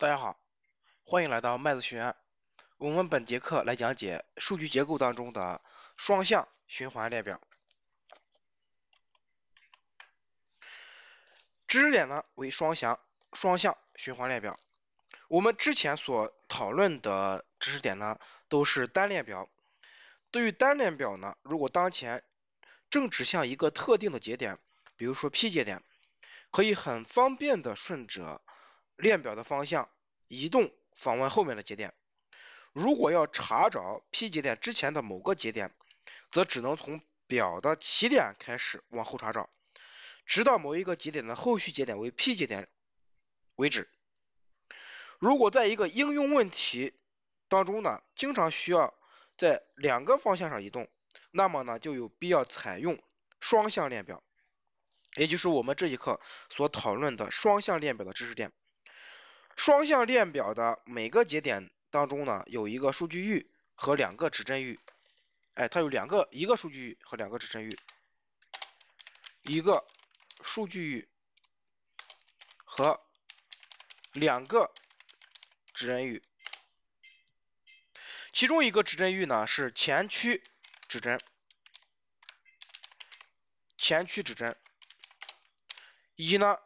大家好，欢迎来到麦子学院。我们本节课来讲解数据结构当中的双向循环列表。知识点呢为双向双向循环列表。我们之前所讨论的知识点呢都是单列表。对于单列表呢，如果当前正指向一个特定的节点，比如说 P 节点，可以很方便的顺着链表的方向移动访问后面的节点。如果要查找 P 节点之前的某个节点，则只能从表的起点开始往后查找，直到某一个节点的后续节点为 P 节点为止。如果在一个应用问题当中呢，经常需要在两个方向上移动，那么呢就有必要采用双向链表。也就是我们这一课所讨论的双向链表的知识点。双向链表的每个节点当中呢，有一个数据域和两个指针域。哎，它有两个，一个数据域和两个指针域，一个数据域和两个指针域。其中一个指针域呢是前区指针，前区指针。以及呢，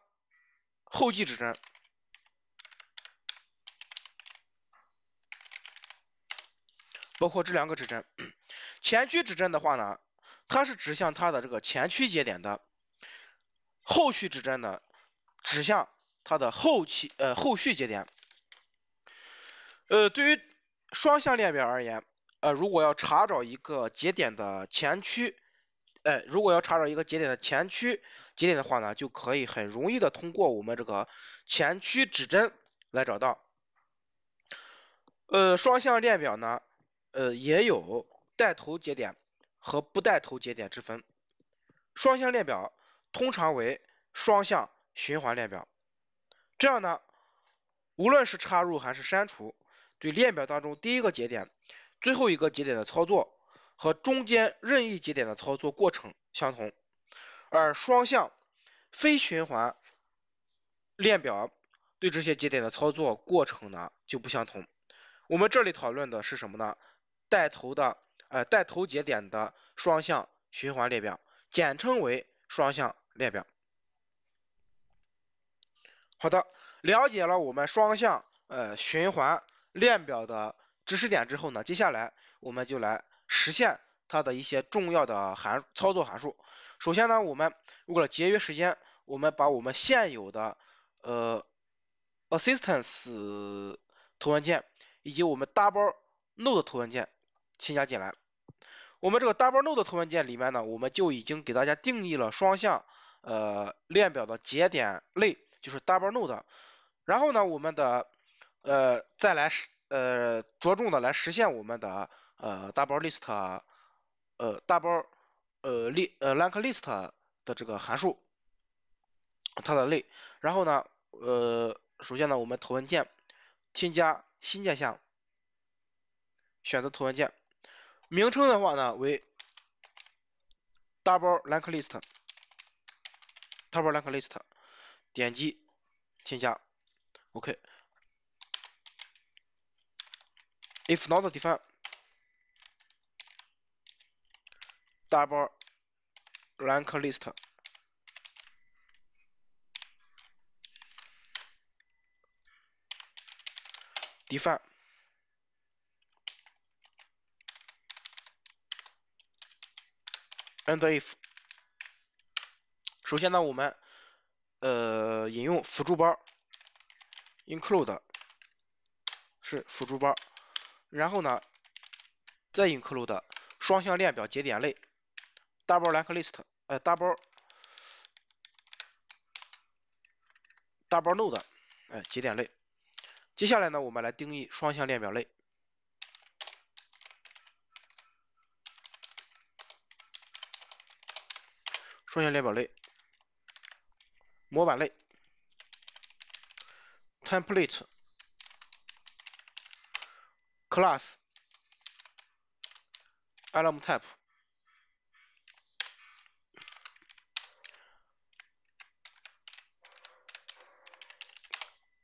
后继指针，包括这两个指针。前区指针的话呢，它是指向它的这个前区节点的；后续指针呢，指向它的后期呃后续节点。呃，对于双向列表而言，呃，如果要查找一个节点的前区，哎，如果要查找一个节点的前区节点的话呢，就可以很容易的通过我们这个前区指针来找到。呃，双向列表呢，呃，也有带头节点和不带头节点之分。双向列表通常为双向循环列表。这样呢，无论是插入还是删除，对列表当中第一个节点、最后一个节点的操作。和中间任意节点的操作过程相同，而双向非循环链表对这些节点的操作过程呢就不相同。我们这里讨论的是什么呢？带头的呃带头节点的双向循环列表，简称为双向列表。好的，了解了我们双向呃循环链表的知识点之后呢，接下来我们就来。实现它的一些重要的函操作函数。首先呢，我们为了节约时间，我们把我们现有的呃 assistance 图文件以及我们 double node 图文件添加进来。我们这个 double node 图文件里面呢，我们就已经给大家定义了双向呃链表的节点类，就是 double node。然后呢，我们的呃再来实呃着重的来实现我们的。呃，double list，呃，double，呃 l 呃，link list 的这个函数，它的类。然后呢，呃，首先呢，我们图文件添加新建项，选择图文件，名称的话呢为 double link list，double link list，点击添加，OK。If not defined。double rank list Define. And if 首先呢，我们呃引用辅助包 include 是辅助包，然后呢再 include 双向链表节点类。double link list，呃，double double node，哎，节点类。接下来呢，我们来定义双向列表类。双向列表类，模板类，template class element type。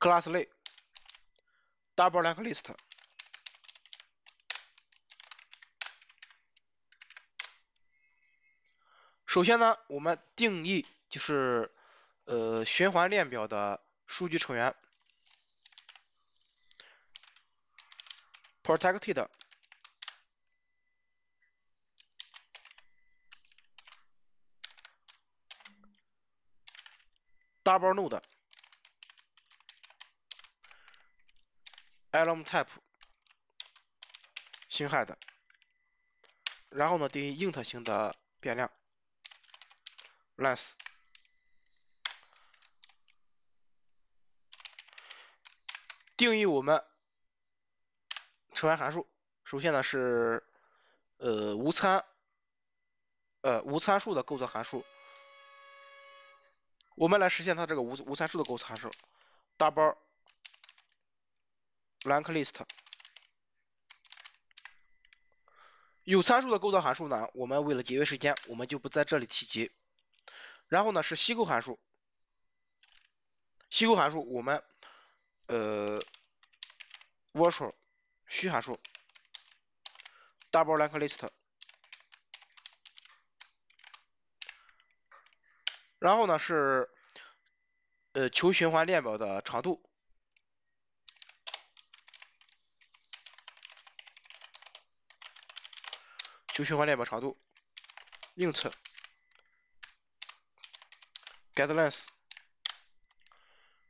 class 类 double link list。首先呢，我们定义就是呃循环链表的数据成员，protected double node element type 星 head，然后呢定义 int 型的变量。Less. 定义我们成员函数，首先呢是呃无参呃无参数的构造函数，我们来实现它这个无无参数的构造函数，double link list 有参数的构造函数呢，我们为了节约时间，我们就不在这里提及。然后呢是虚构函数，虚构函数我们呃 virtual 虚函数 double link list，然后呢是呃求循环链表的长度，求循环链表长度，int getLength，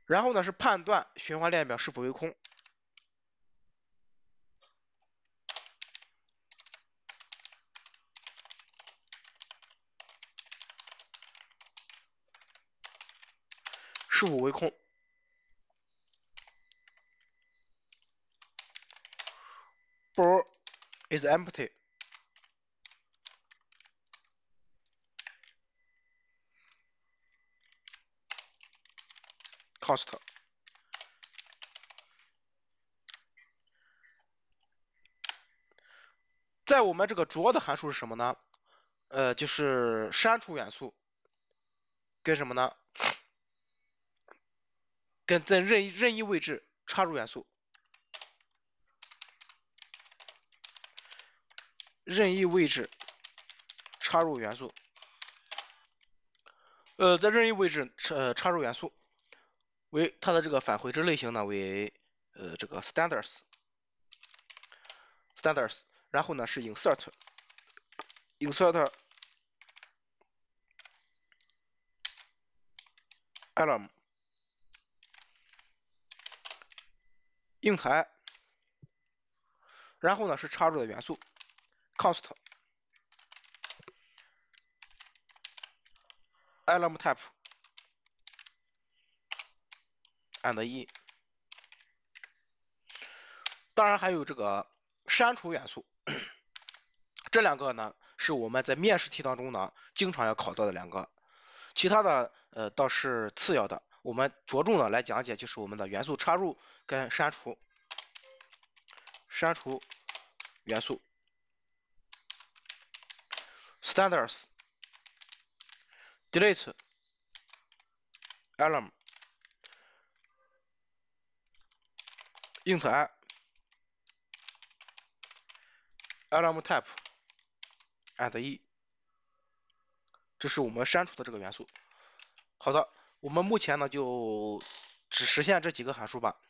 然后呢是判断循环链表是否为空，是否为空，bool is empty。cost，在我们这个主要的函数是什么呢？呃，就是删除元素跟什么呢？跟在任意任意位置插入元素，任意位置插入元素，呃，在任意位置插插入元素。为它的这个返回值类型呢为呃这个 standards，standards，然后呢是 insert，insert element，int i，然后呢是插入的元素，const，item type。And 一，当然还有这个删除元素，这两个呢是我们在面试题当中呢经常要考到的两个，其他的呃倒是次要的，我们着重的来讲解就是我们的元素插入跟删除，删除元素，standards delete element 静态，item type and e，这是我们删除的这个元素。好的，我们目前呢就只实现这几个函数吧。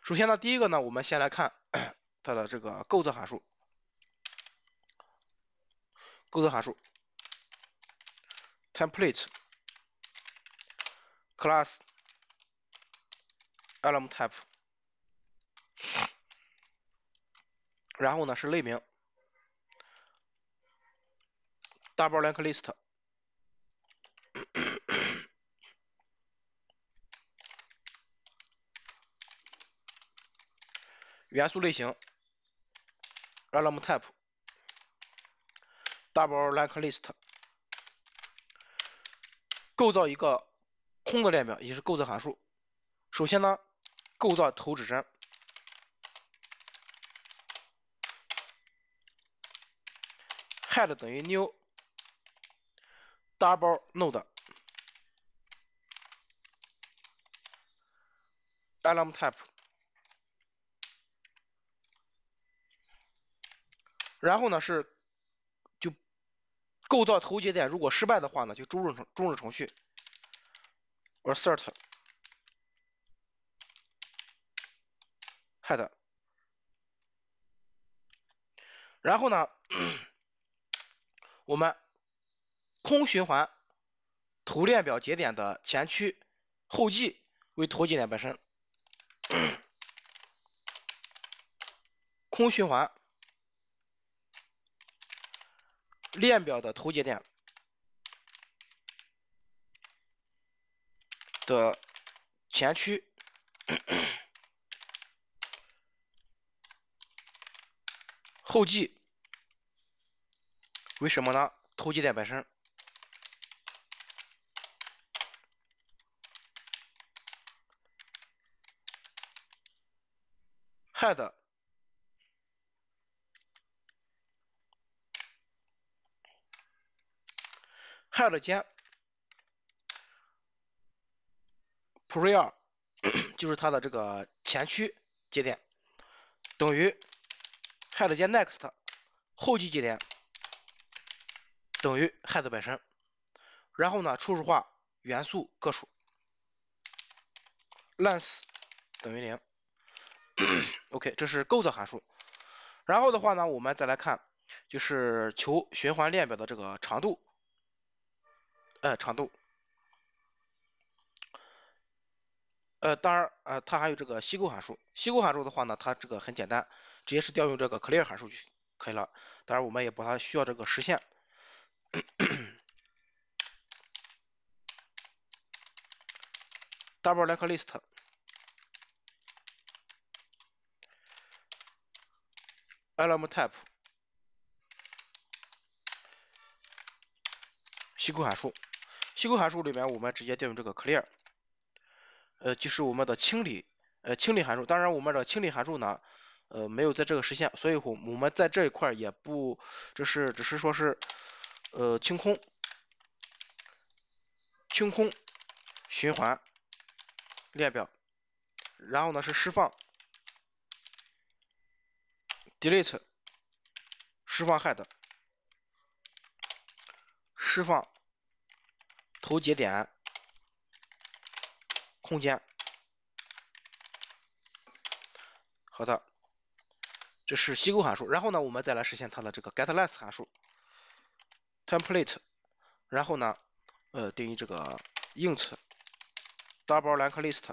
首先呢，第一个呢，我们先来看 它的这个构造函数，构造函数，template class lm type。然后呢是类名，double link list，元素类型，element type，double link list，构造一个空的列表，也是构造函数。首先呢，构造头指针。head 等于 new double node alarm type，然后呢是就构造头节点如果失败的话呢，就终止程终止程序 assert head，然后呢。我们空循环头链表节点的前驱后继为头节点本身，空循环。链表的头节点的前驱后继为什么呢？头节点本身，head。head 间 prior 就是它的这个前驱节点，等于 head 间 next 后继节点等于 head 本身，然后呢初始化元素个数 length 等于零，OK 这是构造函数。然后的话呢，我们再来看就是求循环链表的这个长度。呃，长度，呃，当然，呃，它还有这个吸构函数。吸构函数的话呢，它这个很简单，直接是调用这个 clear 函数就可以了。当然，我们也不它需要这个实现。Double l i k e list element type 吸构函数。吸构函数里面，我们直接调用这个 clear，呃，就是我们的清理，呃，清理函数。当然，我们的清理函数呢，呃，没有在这个实现，所以我我们在这一块也不，这是只是说是，呃，清空，清空循环列表，然后呢是释放 delete，释放 head，释放。头节点空间，好的，这是吸构函数。然后呢，我们再来实现它的这个 getLength 函数，template，然后呢，呃，定义这个 int double linked list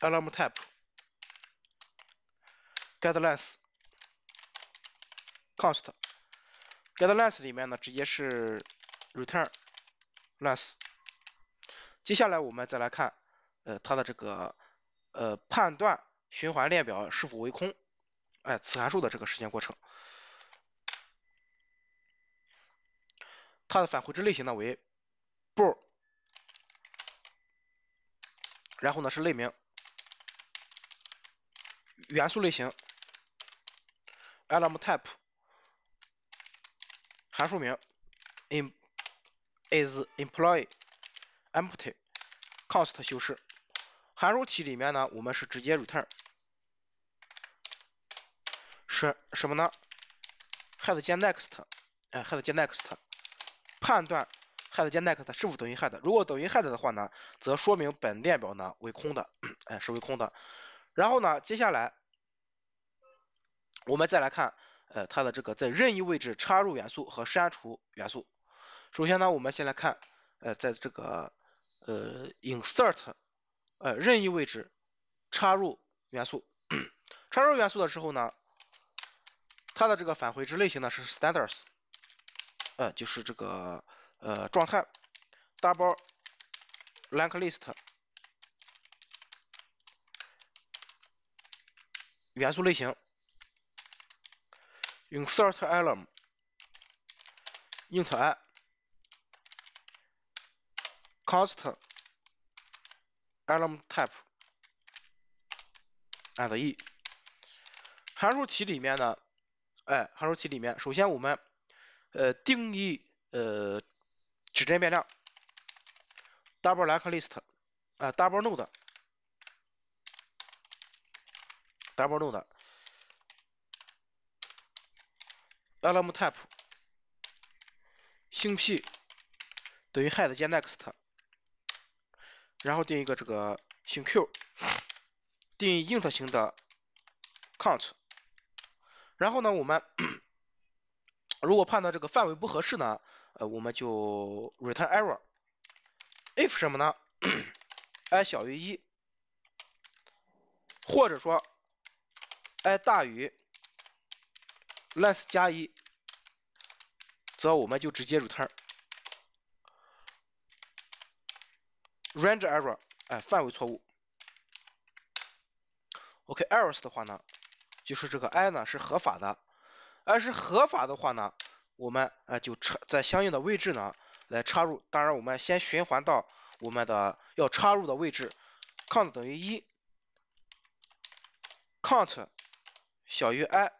element type getLength const。getLength 里面呢，直接是 return length。接下来我们再来看，呃，它的这个呃判断循环列表是否为空，哎，此函数的这个实现过程。它的返回值类型呢为 bool，然后呢是类名，元素类型 elem type。函数名 in is employee empty const 修饰。函数题里面呢，我们是直接 return 是什么呢？head 加 next，哎，head 加 next，判断 head 加 next 是否等于 head。如果等于 head 的话呢，则说明本列表呢为空的，哎，是为空的。然后呢，接下来我们再来看。呃，它的这个在任意位置插入元素和删除元素。首先呢，我们先来看，呃，在这个呃 insert，呃任意位置插入元素，插入元素的时候呢，它的这个返回值类型呢是 standards，呃就是这个呃状态，double linked list 元素类型。insert element int i const element type and e 函数题里面呢，哎，函数题里面，首先我们呃定义呃指针变量 double like list 啊 double node double node element type 星 P 等于 head 加 next，然后定一个这个星 Q，定义 int 型的 count，然后呢，我们 如果判断这个范围不合适呢，呃，我们就 return error，if 什么呢？i 小于一，或者说 i 大于 less 加一，则我们就直接 return range error，哎，范围错误。OK，errors 的话呢，就是这个 i 呢是合法的，而是合法的话呢，我们啊就插在相应的位置呢来插入。当然，我们先循环到我们的要插入的位置，count 等于一，count 小于 i，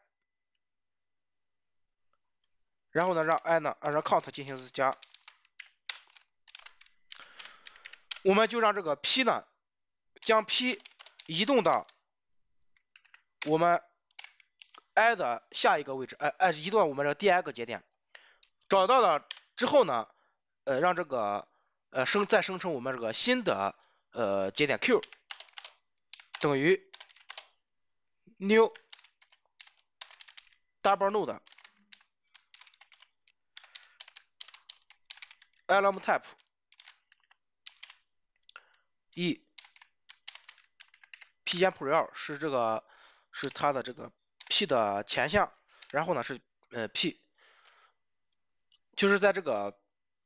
然后呢让 i 呢按照 count 进行加，我们就让这个 p 呢将 p 移动到我们 i 的下一个位置，哎哎，移动我们这第二个节点，找到了之后呢，呃，让这个呃生再生成我们这个新的呃节点 q 等于 new double node elem type e p 减 prior 是这个。是它的这个 p 的前项，然后呢是呃 p，就是在这个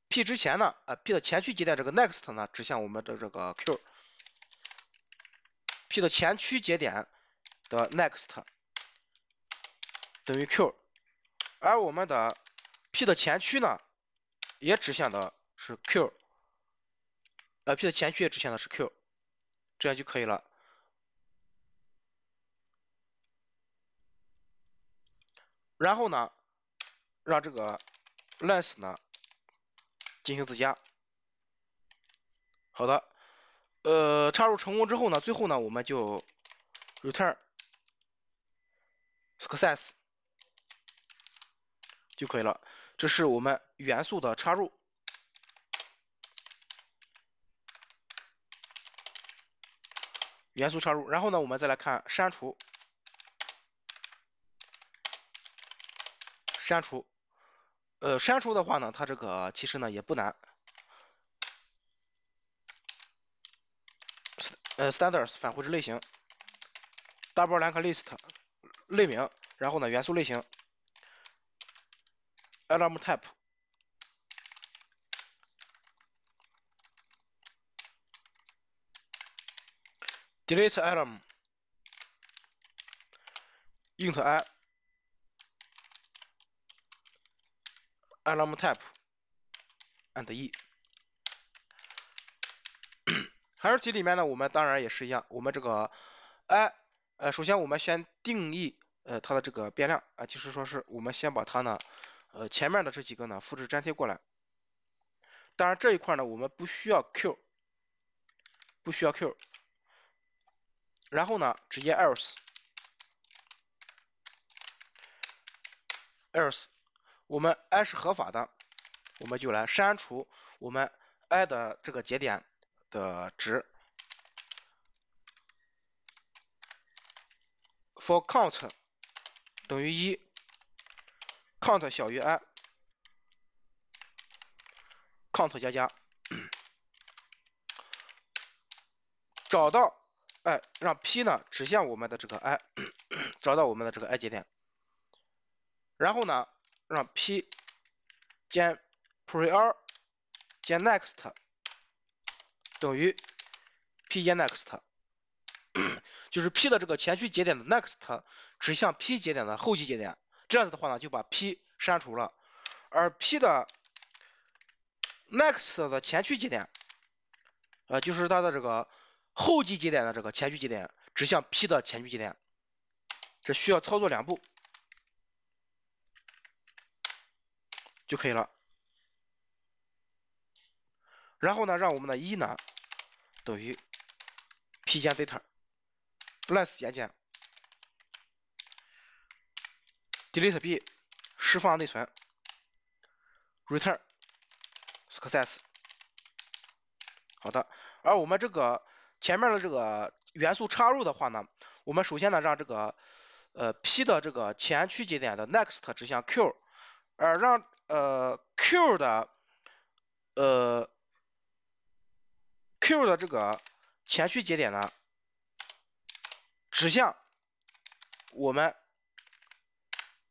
p 之前呢，呃 p 的前驱节点这个 next 呢指向我们的这个 q，p 的前驱节点的 next 等于 q，而我们的 p 的前驱呢也指向的是 q，呃 p 的前驱也指向的是 q，这样就可以了。然后呢，让这个 less 呢进行自加。好的，呃，插入成功之后呢，最后呢，我们就 return success 就可以了。这是我们元素的插入，元素插入。然后呢，我们再来看删除。删除，呃，删除的话呢，它这个其实呢也不难，呃，standards 返回值类型，double link list 类名，然后呢元素类型，element type，delete element，int i。Alarm Type and e，函数题里面呢，我们当然也是一样，我们这个 i，呃，首先我们先定义呃它的这个变量啊，就是说是我们先把它呢，呃前面的这几个呢复制粘贴过来，当然这一块呢我们不需要 q，不需要 q，然后呢直接 else，else。我们 i 是合法的，我们就来删除我们 i 的这个节点的值。for count 等于一，count 小于 i，count 加加，找到，哎，让 p 呢指向我们的这个 i，找到我们的这个 i 节点，然后呢。让 p 减 prior 减 next 等于 p 减 next，就是 p 的这个前驱节点的 next 指向 p 节点的后继节点，这样子的话呢，就把 p 删除了，而 p 的 next 的前驱节点，呃，就是它的这个后继节点的这个前驱节点指向 p 的前驱节点，这需要操作两步。就可以了。然后呢，让我们的一呢等于 p 减 data less 减减 delete b 释放内存，return success。好的，而我们这个前面的这个元素插入的话呢，我们首先呢让这个呃 P 的这个前驱节点的 next 指向 Q，而让呃 Q 的呃 Q 的这个前驱节点呢指向我们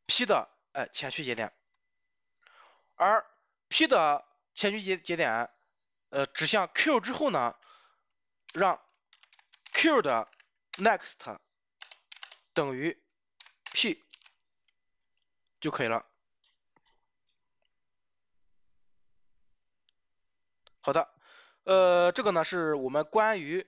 P 的哎前驱节点，而 P 的前驱节节点呃指向 Q 之后呢，让 Q 的 next 等于 P 就可以了。好的，呃，这个呢是我们关于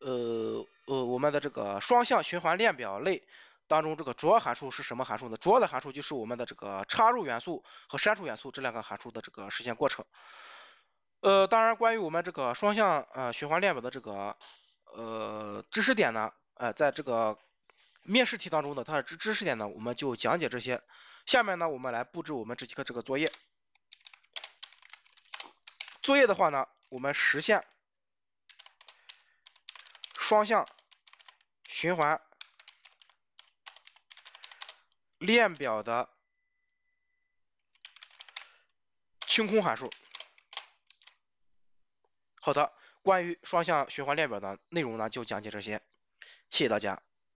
呃呃我们的这个双向循环链表类当中这个主要函数是什么函数呢？主要的函数就是我们的这个插入元素和删除元素这两个函数的这个实现过程。呃，当然关于我们这个双向呃循环链表的这个呃知识点呢，呃，在这个面试题当中的它的知知识点呢，我们就讲解这些。下面呢，我们来布置我们这节课这个作业。作业的话呢，我们实现双向循环链表的清空函数。好的，关于双向循环链表的内容呢，就讲解这些，谢谢大家。